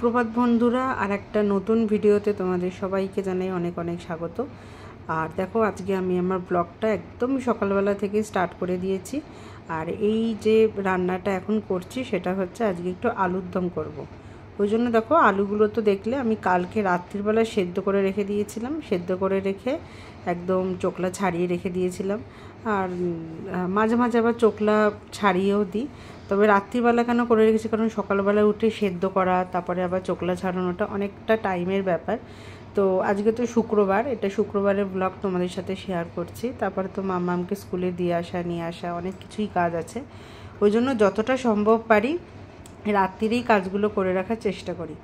সুপ্রভাত বন্ধুরা আর একটা নতুন ভিডিওতে তোমাদের সবাইকে জানাই অনেক অনেক স্বাগত। আর দেখো, আজকে আমি আমার ব্লগটা একদম সকালবেলা থেকে স্টার্ট করে দিয়েছি। আর এই যে রান্নাটা এখন করছি, সেটা হচ্ছে আজকে একটু আলুর দম করব। ওই জন্য দেখো, আলুগুলো তো দেখলে আমি কালকে রাত্রিবেলা সেদ্ধ করে রেখে দিয়েছিলাম। সেদ্ধ করে রেখে একদম চোকলা ছাড়িয়ে রেখে দিয়েছিলাম। আর মাঝে মাঝে আবার চোকলা ছাড়িয়েও দিই। তবে রাত্রিবেলা কেন করে রেখেছি? কারণ সকালবেলা উঠে সেদ্ধ করা, তারপরে আবার চোকলা ছাড়ানোটা অনেকটা টাইমের ব্যাপার। তো আজকে তো শুক্রবার, এটা শুক্রবারের ব্লগ তোমাদের সাথে শেয়ার করছি। তারপরে তো মামামকে স্কুলে দিয়ে আসা, নিয়ে আসা, অনেক কিছুই কাজ আছে। ওই জন্য যতটা সম্ভব পারি রাত্রিরেই কাজগুলো করে রাখার চেষ্টা করি।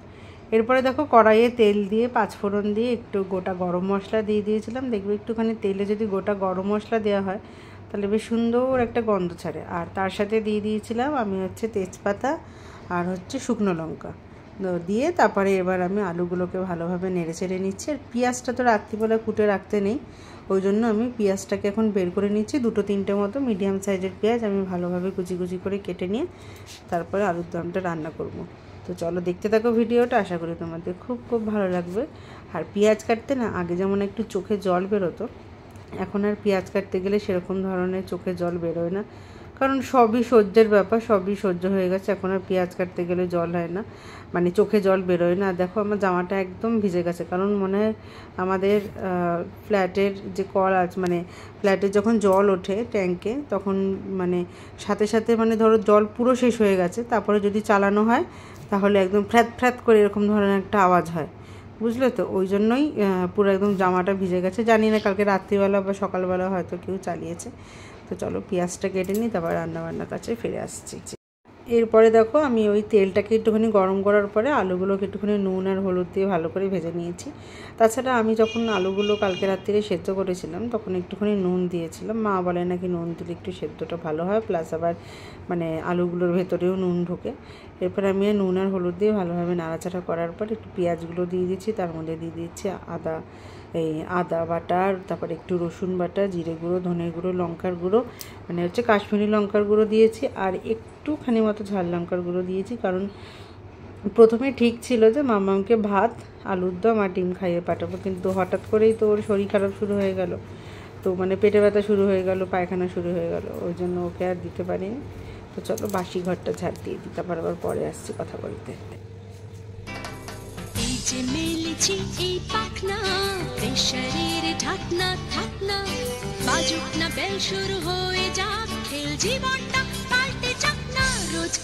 এরপরে দেখো কড়াইয়ে তেল দিয়ে, পাঁচফোড়ন দিয়ে একটু গোটা গরম মশলা দিয়ে দিয়েছিলাম। দেখবে একটুখানি তেলে যদি গোটা গরম মশলা দেওয়া হয় তাহলে বেশ সুন্দর একটা গন্ধ ছাড়ে। আর তার সাথে দিয়ে দিয়েছিলাম আমি হচ্ছে তেজপাতা আর হচ্ছে শুকনো লঙ্কা। দিয়ে তারপরে এবার আমি আলুগুলোকে ভালোভাবে নেড়ে চেড়ে নিচ্ছি। আর পেঁয়াজটা তো রাত্রিবেলা কুটে রাখতে নেই। ওই জন্য আমি পেঁয়াজটাকে এখন বের করে নিচ্ছি দুটো তিনটে মতো মিডিয়াম সাইজের পেঁয়াজ আমি ভালোভাবে কুচি কুচি করে কেটে নিয়ে তারপরে আলুর দমটা রান্না করব। তো চলো দেখতে থাকো ভিডিওটা, আশা করি তোমাদের খুব খুব ভালো লাগবে। আর পেঁয়াজ কাটতে না আগে যেমন একটু চোখে জল বেরোতো এখন আর পেঁয়াজ কাটতে গেলে সেরকম ধরনের চোখে জল বেরোয় না। কারণ সবই সহ্যের ব্যাপার, সবই সহ্য হয়ে গেছে, এখন আর পেঁয়াজ কাটতে গেলে জল হয় না। মানে চোখে জল বেরোয় না। দেখো আমার জামাটা একদম ভিজে গেছে, কারণ মনে হয় আমাদের ফ্ল্যাটের যে কল আছে মানে ফ্ল্যাটে যখন জল ওঠে ট্যাঙ্কে তখন মানে সাথে সাথে মানে ধরো জল পুরো শেষ হয়ে গেছে। তারপরে যদি চালানো হয়, তাহলে একদম ফ্র্যাত ফ্র্যাত করে এরকম ধরনের একটা আওয়াজ হয়। বুঝলে তো? ওই জন্যই পুরো একদম জামাটা ভিজে গেছে। জানি না কালকে রাত্রিবেলা বা সকালবেলা হয়তো কেউ চালিয়েছে। তো চলো পেঁয়াজটা কেটে নিই, তারপর রান্নাবান্নার কাছে ফিরে আসছি। এরপরে দেখো আমি ওই তেলটাকে একটুখানি গরম করার পরে আলুগুলোকে একটুখানি নুন আর হলুদ দিয়ে ভালো করে ভেজে নিয়েছি। তাছাড়া আমি যখন আলুগুলো কালকে রাত্রিরে সেদ্ধ করেছিলাম, তখন একটুখানি নুন দিয়েছিলাম। মা বলে নাকি নুন দিলে একটু সেদ্ধটা ভালো হয় প্লাস আবার মানে আলুগুলোর ভেতরেও নুন ঢোকে। এরপরে আমি নুন আর হলুদ দিয়ে ভালোভাবে নাড়াচাড়া করার পর একটু পেঁয়াজগুলো দিয়ে দিচ্ছি, তার মধ্যে দিয়ে দিচ্ছি আদা এই আদা বাটার তারপর একটু রসুন বাটা, জিরে গুঁড়ো, ধনে গুঁড়ো, লঙ্কার গুঁড়ো মানে হচ্ছে কাশ্মীরি লঙ্কার গুঁড়ো দিয়েছি আর একটুখানি মতো ঝাল লঙ্কার গুঁড়ো দিয়েছি কারণ প্রথমে ঠিক ছিল যে মামাকে ভাত, আলুর দম আর ডিম খাইয়ে পাঠাবো কিন্তু হঠাৎ করেই তো ওর শরীর খারাপ শুরু হয়ে গেল। তো মানে পেটে ব্যথা শুরু হয়ে গেল, পায়খানা শুরু হয়ে গেল, ওই জন্য ওকে আর দিতে পারিনি। তো চলো বাসি ঘরটা ঝাড় দিয়ে দিই, তারপর আবার পরে আসছি কথা বলতে। যে মেলেছি এই পাখনা প্রেশারের ঢাকনা থাকনা বাজুক না বেল শুরু হয়ে যাক, খেল জীবনটা পাল্টে যাক না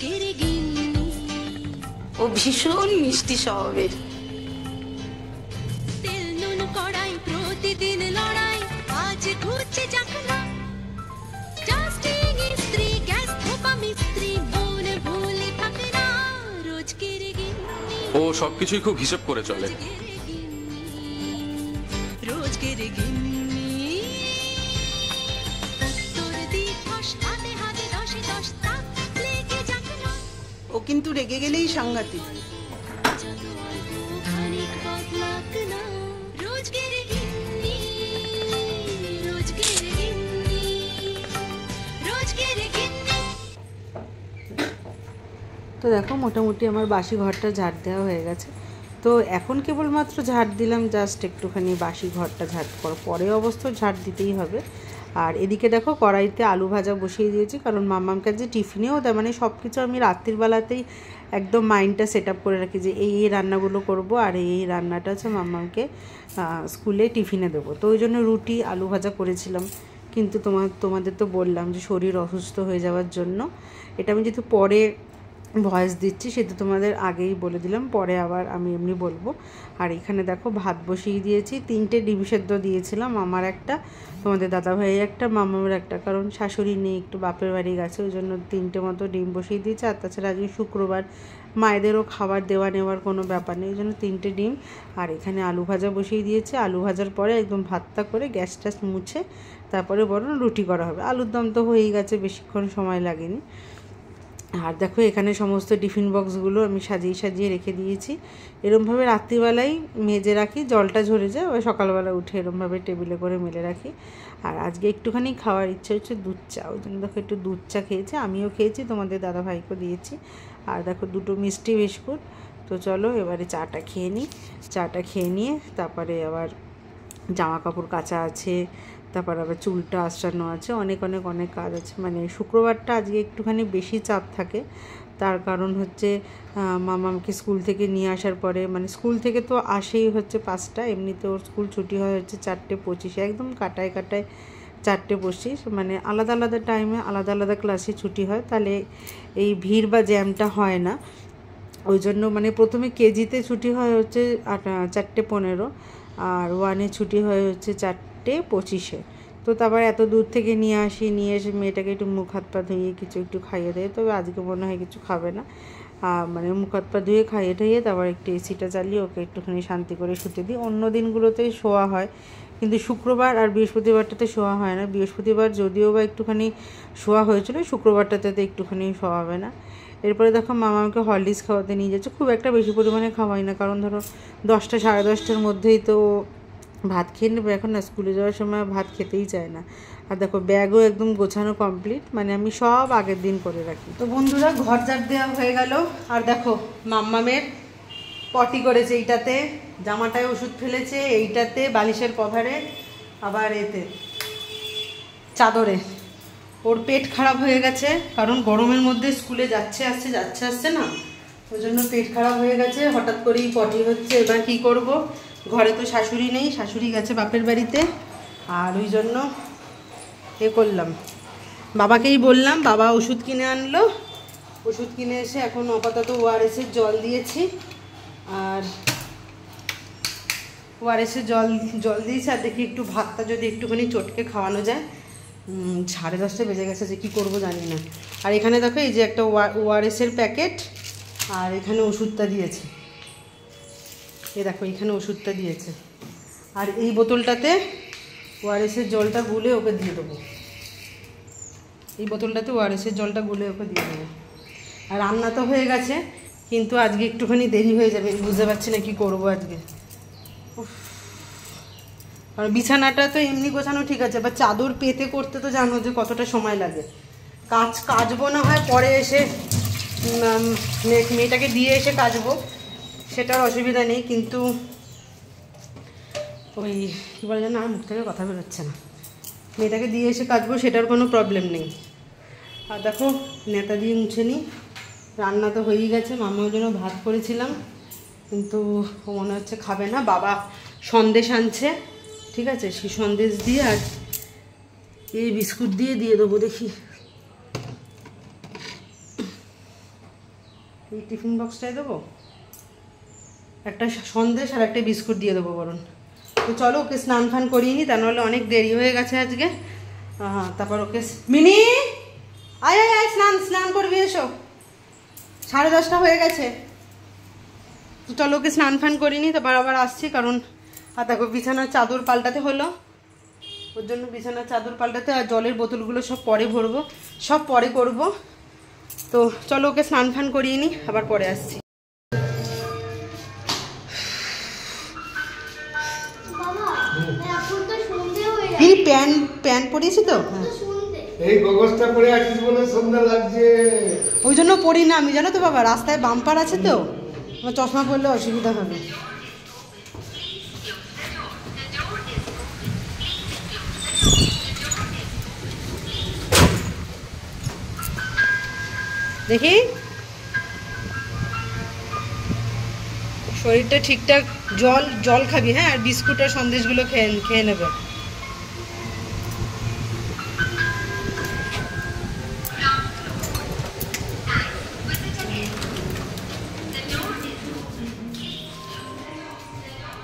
কেড়ে গিন্নি। ও ভীষণ মিষ্টি স্বভাবের। সবকিছুই খুব হিসেব করে চলে। ও কিন্তু রেগে গেলেই সাংঘাতিক। তো দেখো মোটামুটি আমার বাসি ঘরটা ঝাড় দেওয়া হয়ে গেছে। তো এখন কেবলমাত্র ঝাড় দিলাম জাস্ট একটুখানি বাসি ঘরটা ঝাড় করার। পরে অবশ্য ঝাড় দিতেই হবে। আর এদিকে দেখো কড়াইতে আলু ভাজা বসিয়ে দিয়েছি, কারণ মাম্মাম কাছে টিফিনেও দেয় মানে সব কিছু আমি রাত্রির বেলাতেই একদম মাইন্ডটা সেট আপ করে রাখি যে এই এই রান্নাগুলো করব আর এই এই রান্নাটা হচ্ছে মাম্মামকে স্কুলে টিফিনে দেবো। তো ওই জন্য রুটি, আলু ভাজা করেছিলাম। কিন্তু তোমার তোমাদের তো বললাম যে শরীর অসুস্থ হয়ে যাওয়ার জন্য। এটা আমি যেহেতু পরে ভয়েস দিচ্ছি, সেটা তোমাদের আগেই বলে দিলাম, পরে আবার আমি এমনি বলব। আর এখানে দেখো ভাত বসিয়ে দিয়েছি, তিনটে ডিম সেদ্ধ দিয়েছিলাম, আমার একটা, তোমাদের দাদাভাই একটা, মামার একটা, কারণ শাশুড়ি নেই, একটু বাপের বাড়ি গেছে, ওই জন্য তিনটে মতো ডিম বসিয়ে দিয়েছে, আর তাছাড়া আজকে শুক্রবার মায়েদেরও খাবার দেওয়া নেওয়ার কোনো ব্যাপার নেই, ওই জন্য তিনটে ডিম। আর এখানে আলু ভাজা বসিয়ে দিয়েছে, আলু ভাজার পরে একদম ভাতটা করে গ্যাস ট্যাস মুছে, তারপরে বরং রুটি করা হবে। আলুর দম তো হয়েই গেছে, বেশিক্ষণ সময় লাগেনি। আর দেখো এখানে সমস্ত টিফিন বক্সগুলো আমি সাজিয়ে সাজিয়ে রেখে দিয়েছি। এরমভাবে রাত্রিবেলায় মেজে রাখি, জলটা ঝরে যায় ওই সকালবেলা উঠে এরমভাবে টেবিলে করে মেলে রাখি। আর আজকে একটুখানি খাওয়ার ইচ্ছা হচ্ছে দুধ চা। ওই জন্য দেখো একটু দুধ চা খেয়েছি, আমিও খেয়েছি, তোমাদের দাদাভাইকেও দিয়েছি। আর দেখো দুটো মিষ্টি বিস্কুট। তো চলো এবারে চাটা খেয়ে নিই। চাটা খেয়ে নিয়ে তারপরে আবার জামা কাপড় কাচা আছে তারপর আবার চুলটা আশ্রানো আছে, অনেক অনেক অনেক কাজ আছে। মানে শুক্রবারটা আজকে একটুখানি বেশি চাপ থাকে। তার কারণ হচ্ছে মামাকে স্কুল থেকে নিয়ে আসার পরে মানে স্কুল থেকে তো আসেই হচ্ছে পাঁচটা, এমনিতে ওর স্কুল ছুটি হয় হচ্ছে চারটে পঁচিশে, একদম কাটায় কাটায় চারটে পঁচিশ। মানে আলাদা আলাদা টাইমে আলাদা আলাদা ক্লাসে ছুটি হয়। তাহলে এই ভিড় বা জ্যামটা হয় না। ওই জন্য মানে প্রথমে কেজিতে ছুটি হয় হচ্ছে চারটে পনেরো, আর ওয়ানে ছুটি হয় হচ্ছে চারটে পঁচিশে। তো তারপর এত দূর থেকে নিয়ে আসি, নিয়ে এসে মেয়েটাকে একটু মুখ হাত পা ধুয়ে কিছু একটু খাইয়ে দেয়। তবে আজকে মনে হয় কিছু খাবে না। মানে মুখ হাত পা ধুয়ে খাইয়ে টাইয়ে তারপর একটু এসিটা চালিয়ে ওকে একটুখানি শান্তি করে শুতে দিই। অন্য দিনগুলোতেই শোয়া হয়। কিন্তু শুক্রবার আর বৃহস্পতিবারটাতে শোয়া হয় না। বৃহস্পতিবার যদিও বা একটুখানি শোয়া হয়েছিল, শুক্রবারটাতে তো একটুখানি শোয়া হবে না। এরপরে দেখো মামা আমাকে হরলিক্স খাওয়াতে নিয়ে যাচ্ছে। খুব একটা বেশি পরিমাণে খাওয়াই না। কারণ ধরো দশটা, সাড়ে দশটার মধ্যেই তো ভাত খেয়ে নেব। এখন না, স্কুলে যাওয়ার সময় ভাত খেতেই চায় না। আর দেখো, ব্যাগও একদম গোছানো কমপ্লিট মানে আমি সব আগের দিন করে রাখি। তো বন্ধুরা, ঘর ঝাড় দেওয়া হয়ে গেল। আর দেখো, মাম্মামের পটি করেছে এইটাতে, জামাটায় ওষুধ ফেলেছে, এইটাতে বালিশের কভারে, আবার এতে, চাদরে। ওর পেট খারাপ হয়ে গেছে, কারণ গরমের মধ্যে স্কুলে যাচ্ছে, আসছে যাচ্ছে, আসছে না। ওই জন্য পেট খারাপ হয়ে গেছে, হঠাৎ করেই পটি হচ্ছে, এবার কি করব? ঘরে তো শাশুড়ি নেই, শাশুড়ি গেছে বাপের বাড়িতে। আর ওই জন্য এ করলাম। বাবাকেই বললাম, বাবা ওষুধ কিনে আনলো। ওষুধ কিনে এসে এখন আপাতত ওআরএসের জল দিয়েছি। আর ওআরএসে জল জল দিয়েছি, আর দেখি একটু ভাতটা যদি একটুখানি চটকে খাওয়ানো যায়। সাড়ে দশটা বেজে গেছে, যে কী করব জানি না। আর এখানে দেখো, এই যে একটা ওআরএসের প্যাকেট, আর এখানে ওষুধটা দিয়েছে। এই দেখো, এখানে ওষুধটা দিয়েছে। আর এই বোতলটাতে ওআরএসের জলটা গুলে ওকে দিয়ে দেবো। এই বোতলটাতে ওআরএসের জলটা গুলে ওকে দিয়ে দেবো। আর রান্না তো হয়ে গেছে, কিন্তু আজকে একটুখানি দেরি হয়ে যাবে বুঝতে পারছি না কি করব আজকে। আর বিছানাটা তো এমনি গোছানো ঠিক আছে বা চাদর পেতে করতে তো জানো যে কতটা সময় লাগে। কাজ কাচবো না হয় পরে এসে মেয়ে- মেয়েটাকে দিয়ে এসে কাচবো সেটার অসুবিধা নেই, কিন্তু ওই কী বলে যেন আমার মুখ থেকে কথা বেরোচ্ছে না। মেয়েটাকে দিয়ে এসে কাচবো সেটার কোনো প্রবলেম নেই। আর দেখো নেতা দিয়ে মুছে নিই রান্না তো হয়েই গেছে, মামার জন্য ভাত করেছিলাম, কিন্তু মনে হচ্ছে খাবে না। বাবা সন্দেশ আনছে, ঠিক আছে? সেই সন্দেশ দিয়ে আর এই বিস্কুট দিয়ে দিয়ে দেবো দেখি। এই টিফিন বক্সটায় দেবো? একটা সন্দেশ আর একটা বিস্কুট দিয়ে দেবো বরং তো চলো ওকে স্নান ফান করিয়ে নি, তা নাহলে অনেক দেরি হয়ে গেছে আজকে। হ্যাঁ তারপর ওকে মিনি! আয় আয় আয়, স্নান স্নান করবি, এসো। সাড়ে দশটা হয়ে গেছে। তো চলো ওকে স্নান ফান করিনি তারপর আবার আসছি, কারণ আর দেখো বিছানার চাদর পাল্টাতে হলো। ওর জন্য বিছানার চাদর পাল্টাতে আর জলের বোতলগুলো সব পরে ভরবো, সব পরে করব। তো চলো ওকে স্নান ফান করিয়ে নি, আবার পরে আসছি। প্যান্ট প্যান্ট পরিয়েছি তো? হ্যাঁ এই ব্যবস্থা করে আছিস বলে সন্ধ্যা লাগছে। ওই জন্য পড়ি না আমি জানো তো বাবা রাস্তায় বাম্পার আছে তো। আমার চশমা পরলে অসুবিধা হবে। দেখি। শরীরটা ঠিকঠাক জল জল খাবি হ্যাঁ? আর বিস্কুট আর সন্দেশগুলো খেয়ে খেয়ে নেবে।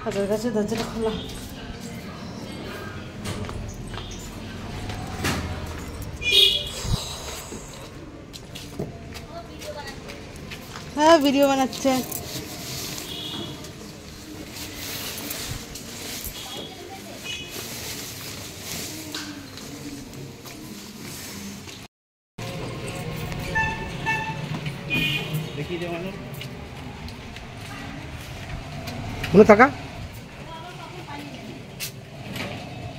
হাতের কাছে দরজাটা খোলা। হ্যাঁ ভিডিও বানাচ্ছে। হয়ে গেছে জানো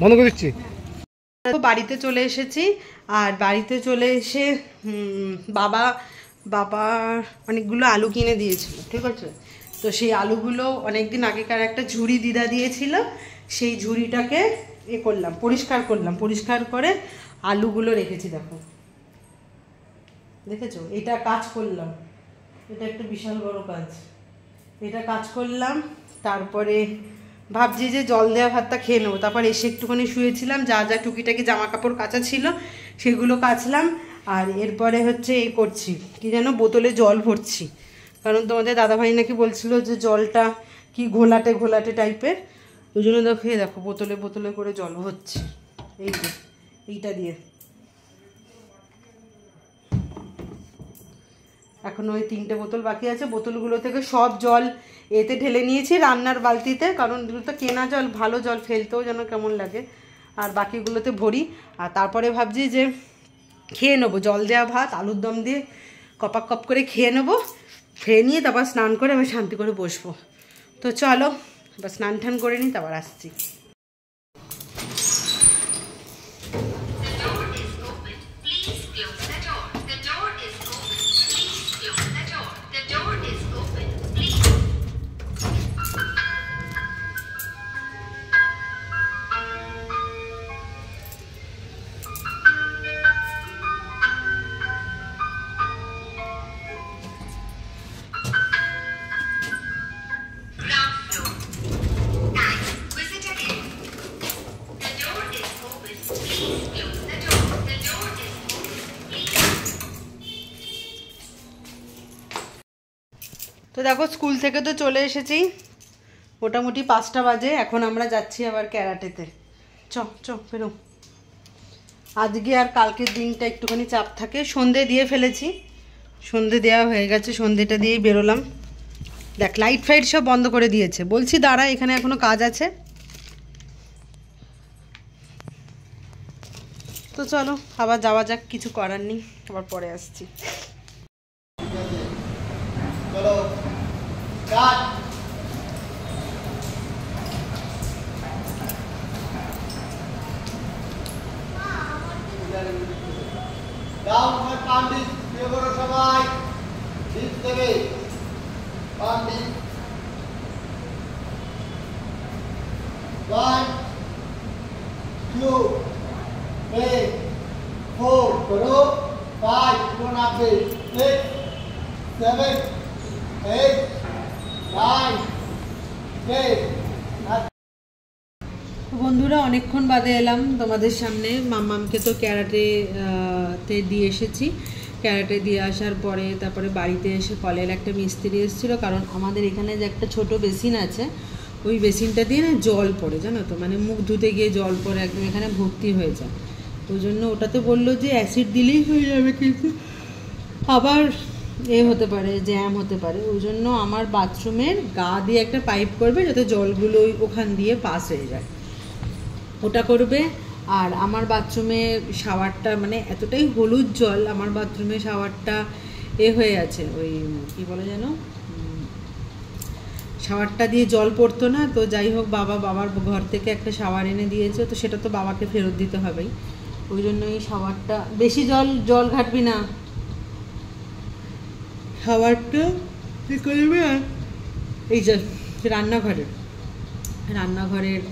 বন্ধ করে দিচ্ছি। বাড়িতে চলে এসেছি, আর বাড়িতে চলে এসে বাবা বাবা অনেকগুলো আলু কিনে দিয়েছিল, ঠিক আছে? তো সেই আলুগুলো অনেকদিন আগেকার একটা ঝুড়ি দিদা দিয়েছিল, সেই ঝুড়িটাকে এ করলাম, পরিষ্কার করলাম, পরিষ্কার করে আলুগুলো রেখেছি, দেখো। দেখেছ? এটা কাজ করলাম। এটা একটা বিশাল বড় কাজ। এটা কাজ করলাম, তারপরে ভাবছি যে জল দেওয়া ভাতটা খেয়ে নেব। তারপর এসে একটুখানি শুয়েছিলাম, যা যা টুকিটাকি জামা কাপড় কাচা ছিল সেগুলো কাচলাম। আর এরপরে হচ্ছে এই করছি, কি যেন বোতলে জল ভরছি। কারণ তোমাদের দাদাভাই নাকি বলছিল যে জলটা কি ঘোলাটে ঘোলাটে টাইপের। ওই জন্য দেখো দেখো, বোতলে বোতলে করে জল হচ্ছে এই যে, এইটা দিয়ে। এখন ওই তিনটে বোতল বাকি আছে, বোতলগুলো থেকে সব জল এতে ঢেলে নিয়েছি রান্নার বালতিতে, কারণ তো কেনা জল, ভালো জল ফেলতেও যেন কেমন লাগে। আর বাকিগুলোতে ভরি। আর তারপরে ভাবছি যে খেয়ে নেব, জল দেওয়া ভাত, আলুর দম দিয়ে কপাক কপ করে খেয়ে নেব। খেয়ে নিয়ে তারপর স্নান করে আমি শান্তি করে বসবো। তো চলো, এবার স্নান টান করে নিই, তারপর আসছি। দেখো, স্কুল থেকে তো চলে এসেছি। মোটামুটি পাঁচটা বাজে, এখন আমরা যাচ্ছি আবার ক্যারাটেতে। চ চ, বেরো। আজকে আর কালকের দিনটা একটুখানি চাপ থাকে। সন্ধে দিয়ে ফেলেছি। সন্ধে দেওয়া হয়ে গেছে, সন্ধেটা দিয়েই বেরোলাম। দেখ, লাইট ফাইট সব বন্ধ করে দিয়েছে। বলছি দাঁড়া, এখানে এখনও কাজ আছে। তো চলো, আবার যাওয়া যাক, কিছু করার নেই। আবার পরে আসছি। ডাউন হয় পান্ডিত শুয়ে পড়ো সবাই ঠিক দেবে পান্ডিত ওয়ান টু থ্রি ফোর করো ফাইভ নামবে সিক্স সেভেন এইট বন্ধুরা, অনেকক্ষণ বাদে এলাম তোমাদের সামনে। মাম্মামকে তো ক্যারাটে তে দিয়ে এসেছি। ক্যারাটে দিয়ে আসার পরে তারপরে বাড়িতে এসে কলের একটা মিস্ত্রি এসেছিল। কারণ আমাদের এখানে যে একটা ছোট বেসিন আছে, ওই বেসিনটা দিয়ে না জল পড়ে, জানো তো? মানে মুখ ধুতে গিয়ে জল পড়ে, একদম এখানে ভর্তি হয়ে যায়। ওই জন্য ওটাতে বলল যে অ্যাসিড দিলেই হয়ে যাবে কিন্তু আবার এ হতে পারে জ্যাম হতে পারে। ওই জন্য আমার বাথরুমের গা দিয়ে একটা পাইপ করবে যাতে জলগুলো ওখান দিয়ে পাস হয়ে যায়। ওটা করবে আর আমার বাথরুমে শাওয়ারটা মানে এতটাই হলুদ জল, আমার বাথরুমে শাওয়ারটা এ হয়ে আছে। ওই কি বলে যেন? শাওয়ারটা দিয়ে জল পড়তো না, তো যাই হোক বাবা বাবার ঘর থেকে একটা শাওয়ার এনে দিয়েছে, তো সেটা তো বাবাকে ফেরত দিতে হবেই। ওই জন্য এই শাওয়ারটা বেশি জল জল ঘাটবি না। খাবারটা কী করবে? এই যে রান্নাঘরের রান্নাঘরের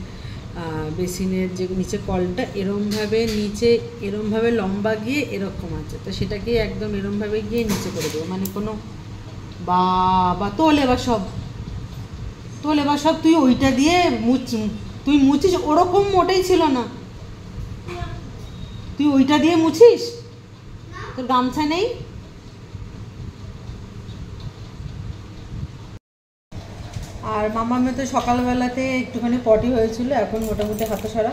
বেসিনের যে নিচে কলটা এরমভাবে নিচে এরমভাবে লম্বা গিয়ে এরকম আছে। তো সেটাকে একদম এরমভাবে গিয়ে নিচে করে দেবো। মানে কোনো বা তোলে বা সব। তোলে এবার সব তুই ওইটা দিয়ে মুচ তুই মুছিস? ওরকম মোটেই ছিল না। তুই ওইটা দিয়ে মুছিস? তোর গামছা নেই? আর মামা মেয়ে তো সকালবেলাতে একটুখানি পটি হয়েছিল এখন মোটামুটি হাতে সরা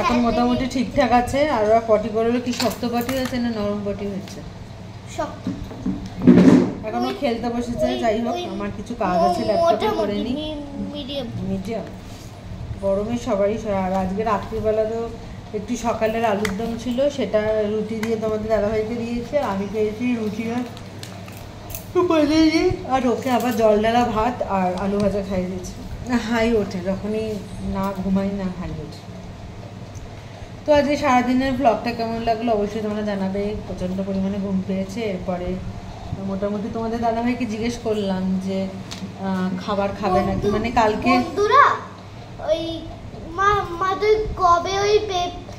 এখন মোটামুটি ঠিকঠাক আছে আর ওরা পটি করলে কি শক্ত পটি হয়েছে না নরম পটি হয়েছে? এখন খেলতে বসেছে যাই হোক আমার কিছু কাজ আছে ল্যাপটপে করে নিই। মিডিয়াম মিডিয়াম গরমে সবারই আর আজকে রাত্রিবেলা তো একটু সকালের আলুর দম ছিল সেটা রুটি দিয়ে তোমাদের দাদাভাইকে দিয়েছে আমি খেয়েছি রুটি আর পনির দিয়ে, আর ওকে আবার জল ঢালা ভাত আর আলু ভাজা খাইয়ে দিয়েছি। হাই ওঠে যখনই না ঘুমাই না হাই ওঠে। তো আজকে সারাদিনের ব্লগটা কেমন লাগল? অবশ্যই তোমরা জানাবে। প্রচণ্ড পরিমাণে ঘুম পেয়েছে। এরপরে মোটামুটি তোমাদের দাদাভাইকে জিজ্ঞেস করলাম যে খাবার খাবে নাকি? মানে কালকে ওই মা মা তুই কবে ওই পে-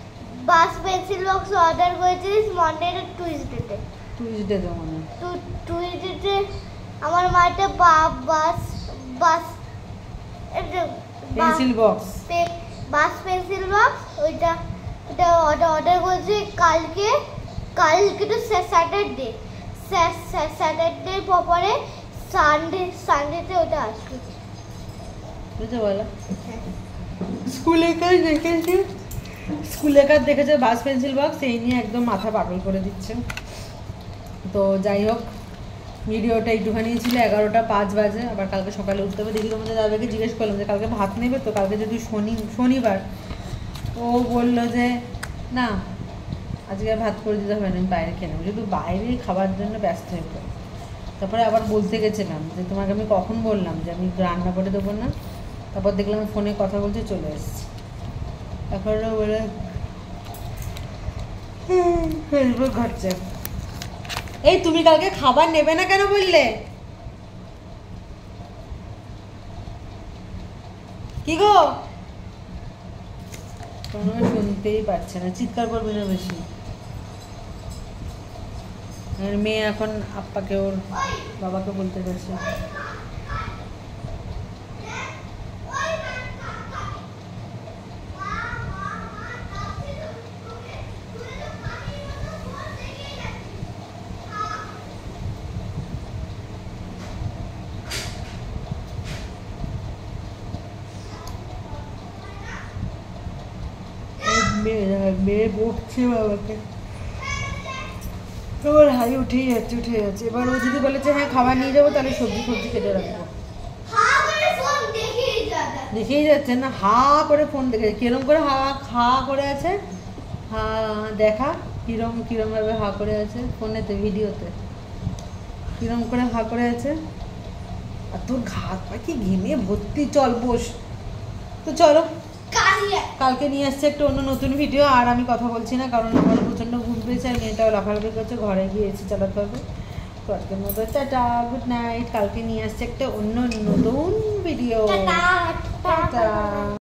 বাস পেন্সিল বক্স অর্ডার করেছিলিস মন্ডে না টুইসডেতে টুইসডে মনে হয়। আমার মা একটা বাস বাস পেন্সিল বক্স বাস পেন্সিল বক্স ওইটা ওটা অর্ডার অর্ডার করেছি কালকে কালকে তো স্যাটারডে স্যাটারডে পরে সানডে সানডেতে ওটা আসবে। বুঝতে পারলাম স্কুলে কাজ দেখেছে? স্কুলে কাজ দেখেছে বাস পেন্সিল বক্স এই নিয়ে একদম মাথা পাগল করে দিচ্ছে। তো যাই হোক, ভিডিওটা একটুখানি ছিল, এগারোটা পাঁচ বাজে, আবার কালকে সকালে উঠতে হবে। দেখি তোমাদের দাদাকে জিজ্ঞেস করলাম যে, কালকে ভাত নেবে তো? কালকে যদি শনি, শনিবার ও বলল যে, না, আজকে ভাত করে দিতে হবে না, আমি বাইরে খেয়ে নেব। যেহেতু বাইরে খাবার জন্য ব্যস্ত হয়ে পড়ে। তারপরে আবার বলতে গেছিলাম যে, তোমাকে আমি কখন বললাম যে, আমি রান্না করে দেবো না? তারপর দেখলাম ফোনে কথা বলতে চলে এসেছি। তারপরে বলে ফেসবুক ঘটছে এই, তুমি কালকে খাবার নেবে না কেন বললে? কি গো? কোনো শুনতেই পারছে না, চিৎকার করবে না বেশি। মেয়ে এখন আপ্পাকে ওর বাবাকে বলতে গেছে ওর মেয়ে মেয়ে বকছে বাবাকে এবার হাই যাচ্ছে উঠে যাচ্ছে। এবার ও যদি বলেছে হ্যাঁ খাবার নিয়ে যাব, তাহলে সবজি ফবজি কেটে রাখব। দেখেই যাচ্ছে না, হা করে ফোন দেখে, কিরম করে হা হা করে আছে? হা, দেখা, কিরম কিরম ভাবে হা করে আছে? ফোনেতে, ভিডিওতে। কিরম করে হা করে আছে? আর তোর ঘাত পাখি ঘেমে ভর্তি, চল বস। তো চলো। কালকে নিয়ে আসছে একটা অন্য নতুন ভিডিও আর আমি কথা বলছি না কারণ আমার প্রচণ্ড ঘুম পেয়েছে আর মেয়েটাও লাফালাফি করছে ঘরে গিয়ে এসে চালাতে হবে তো আজকের মতো টাটা গুড নাইট কালকে নিয়ে আসছে একটা অন্য নতুন ভিডিও টাটা। টাটা।